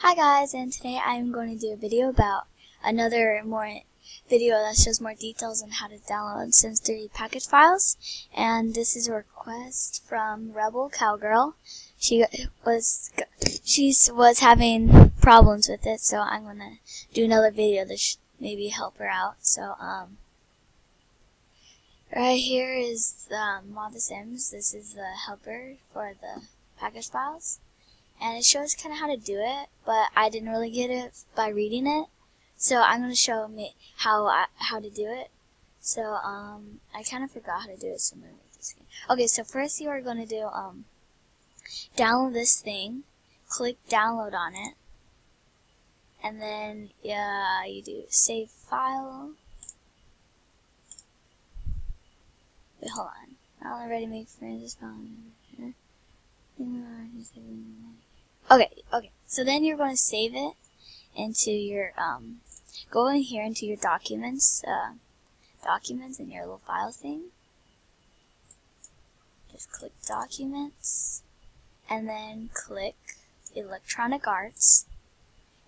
Hi guys, and today I'm going to do a video about another more video that shows more details on how to download Sims 3 package files. And this is a request from Rebel Cowgirl. She was she was having problems with it, so I'm gonna do another video to maybe help her out. So um, right here is um, Mod the Sims. This is the helper for the package files and it shows kind of how to do it, but I didn't really get it by reading it. So I'm going to show me how I, how to do it. So um, I kind of forgot how to do it, so I'm going to make this again. Okay, so first you are going to do um, download this thing, click download on it, and then yeah, you do save file. Wait, hold on. I'll already make friends. Okay, okay. So then you're going to save it into your, um, go in here into your documents, uh, documents in your little file thing. Just click documents and then click electronic arts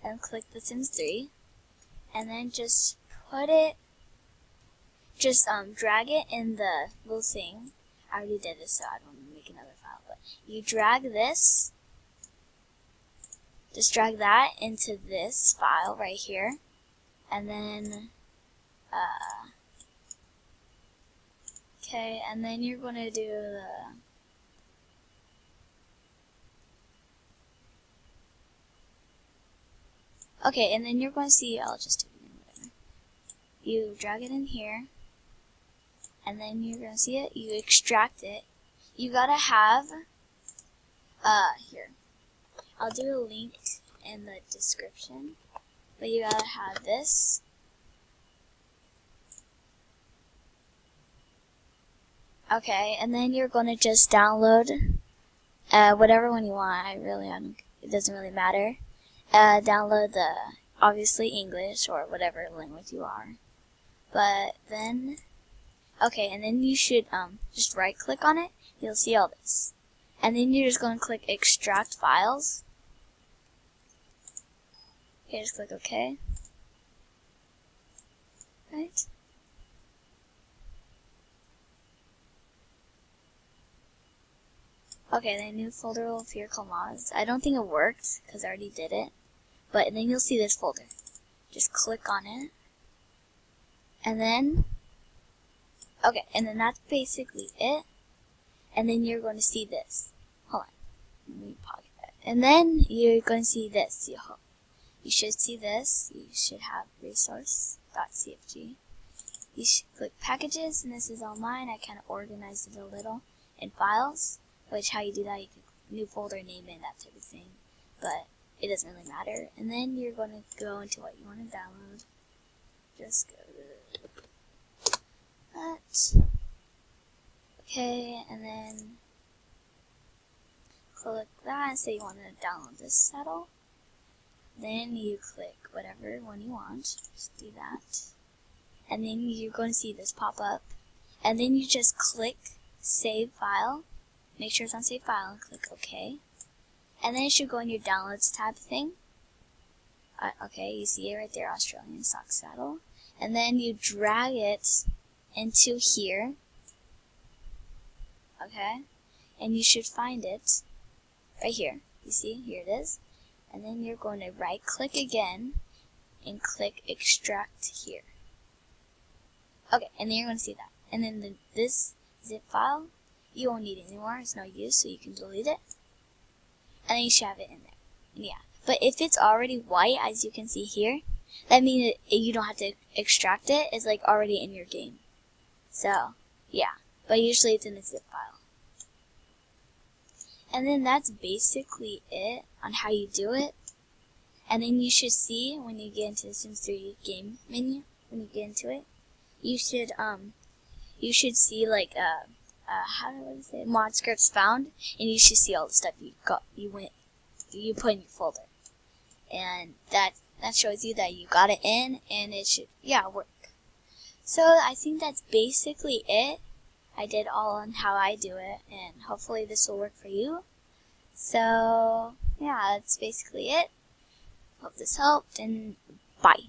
and click the Sims 3 and then just put it, just um, drag it in the little thing. I already did this so I don't make another file, but you drag this just drag that into this file right here. And then uh, okay and then you're going to do the okay and then you're going to see I'll just do it whatever. You drag it in here and then you're going to see it. You extract it. You gotta have uh here I'll do a link in the description, but you gotta have this. Okay, and then you're gonna just download uh, whatever one you want. I really, I don't, it doesn't really matter. Uh, download the obviously English or whatever language you are. But then, okay, and then you should um, just right click on it. You'll see all this. And then you're just to click extract files. Okay, just click OK. Right. Okay, the new folder will appear called mods. I don't think it worked because I already did it. But then you'll see this folder. Just click on it. And then, okay, and then that's basically it. And then you're going to see this. Hold on. Let me pocket that. And then you're going to see this. You hope. You should see this. You should have resource.cfg. You should click packages, and this is all mine. I kind of organized it a little in files, which how you do that, you can new folder name it, that type of thing. But it doesn't really matter. And then you're going to go into what you want to download. Just go to that. Okay, and then click that and say you want to download this settle. Then you click whatever one you want. Just do that. And then you're going to see this pop up. And then you just click Save File. Make sure it's on Save File and click OK. And then it should go in your Downloads tab thing. Uh, okay, you see it right there, Australian Stock Saddle. And then you drag it into here. Okay? And you should find it right here. You see? Here it is and then you're going to right click again and click extract here. Okay, and then you're going to see that. And then the, this zip file, you won't need it anymore. It's no use, so you can delete it. And then you should have it in there. Yeah. But if it's already white, as you can see here, that means you don't have to extract it. It's like already in your game. So, yeah. But usually it's in a zip file. And then that's basically it on how you do it. And then you should see when you get into the Sims 3 game menu, when you get into it, you should um you should see like uh, uh how do I say mod scripts found, and you should see all the stuff you got you went you put in your folder, and that that shows you that you got it in, and it should yeah work. So I think that's basically it. I did all on how I do it, and hopefully this will work for you. So, yeah, that's basically it. Hope this helped, and bye.